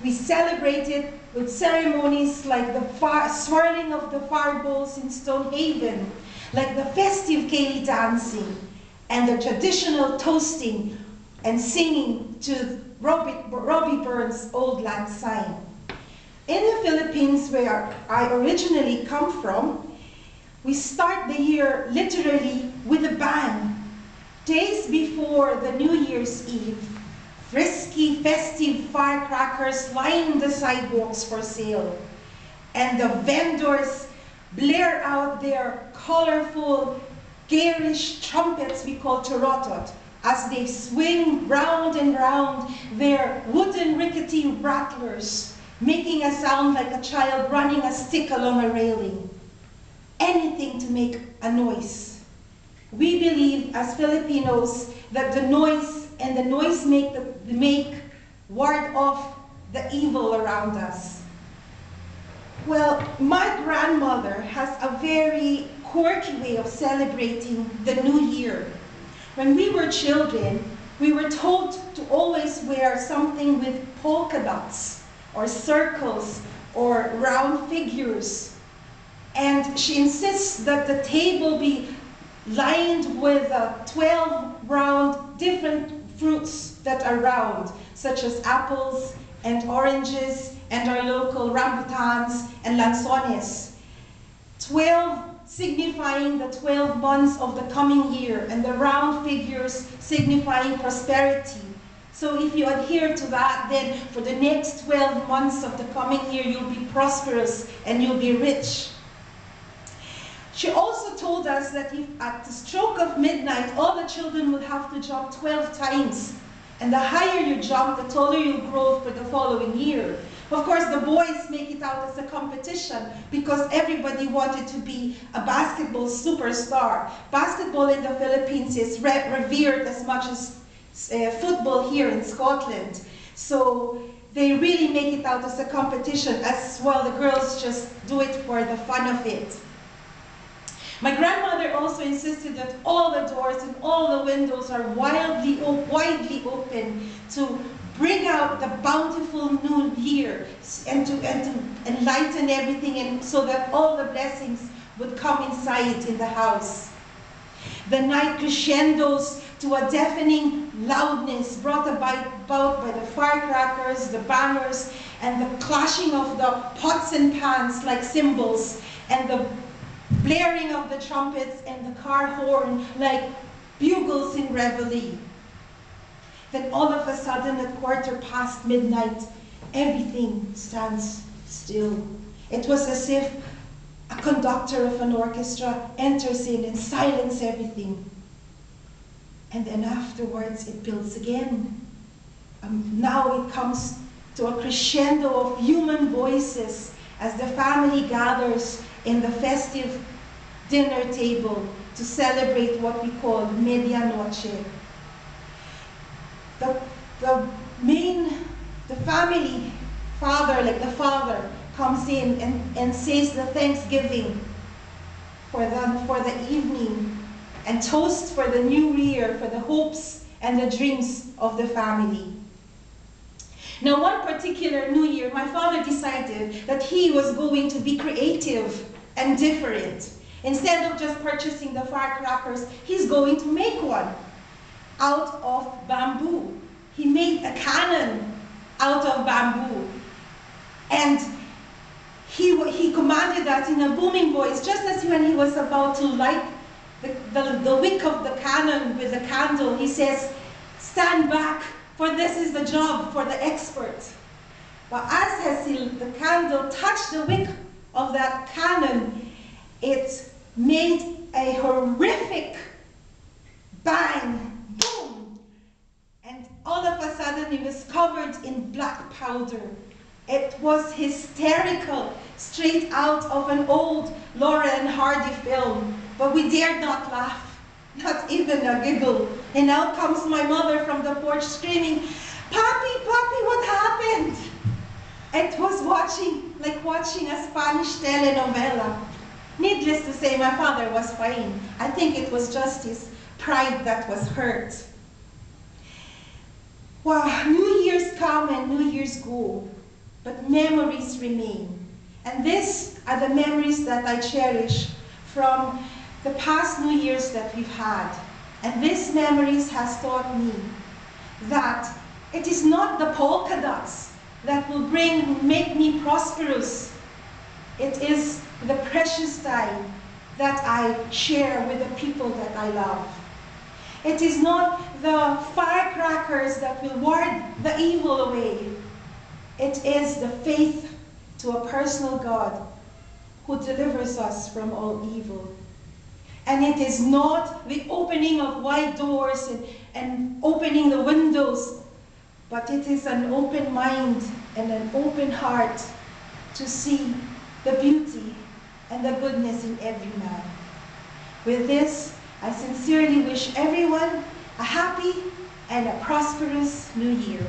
We celebrate it with ceremonies like the swirling of the fireballs in Stonehaven, like the festive Ceilidh dancing, and the traditional toasting and singing to Robbie, Robbie Burns' Auld Lang Syne. In the Philippines, where I originally come from, we start the year literally with a bang. Days before the New Year's Eve, festive firecrackers line the sidewalks for sale. And the vendors blare out their colorful, garish trumpets we call torotot as they swing round and round their wooden rickety rattlers, making a sound like a child running a stick along a railing. Anything to make a noise. We believe as Filipinos that the noise and the noise make, the, make ward off the evil around us. Well, my grandmother has a very quirky way of celebrating the new year. When we were children, we were told to always wear something with polka dots or circles or round figures. And she insists that the table be lined with uh, 12 round different fruits that are round, such as apples and oranges and our local rambutans and lanzones. 12 signifying the 12 months of the coming year, and the round figures signifying prosperity. So if you adhere to that, then for the next 12 months of the coming year, you'll be prosperous and you'll be rich. She also told us that if at the stroke of midnight, all the children would have to jump 12 times. And the higher you jump, the taller you grow for the following year. Of course, the boys make it out as a competition because everybody wanted to be a basketball superstar. Basketball in the Philippines is re revered as much as uh, football here in Scotland. So they really make it out as a competition as well. The girls just do it for the fun of it. My grandmother also insisted that all the doors and all the windows are wildly, widely open to bring out the bountiful new year and to, and to enlighten everything and so that all the blessings would come inside in the house. The night crescendos to a deafening loudness brought about by the firecrackers, the bangers, and the clashing of the pots and pans like cymbals, and the blaring of the trumpets and the car horn like bugles in reveille. Then all of a sudden, at quarter past midnight, everything stands still. It was as if a conductor of an orchestra enters in and silences everything. And then afterwards, it builds again. Um, now it comes to a crescendo of human voices as the family gathers in the festive dinner table to celebrate what we call medianoche, the, the main, the family father, like the father, comes in and, and says the thanksgiving for the, for the evening and toasts for the new year, for the hopes and the dreams of the family. Now, one particular New Year, my father decided that he was going to be creative and different. Instead of just purchasing the firecrackers, he's going to make one out of bamboo. He made a cannon out of bamboo. And he, he commanded that in a booming voice, just as when he was about to light the, the, the wick of the cannon with a candle, he says, stand back, for this is the job for the expert. But as has the candle touched the wick of that cannon, it made a horrific bang boom, and all of a sudden he was covered in black powder. It was hysterical, straight out of an old Laurel and Hardy film, but we dared not laugh, not even a giggle. And out comes my mother from the porch screaming, Papi, Papi, what happened? It was watching, like watching a Spanish telenovela. Needless to say, my father was fine. I think it was just his pride that was hurt. Wow, New Year's come and New Year's go. but memories remain. And these are the memories that I cherish from the past New Year's that we've had. And these memories has taught me that it is not the polka dots that will bring, make me prosperous. It is the precious time that I share with the people that I love. It is not the firecrackers that will ward the evil away. It is the faith to a personal God who delivers us from all evil. And it is not the opening of wide doors and, and opening the windows, but it is an open mind and an open heart to see the beauty and the goodness in every man. With this, I sincerely wish everyone a happy and a prosperous new year.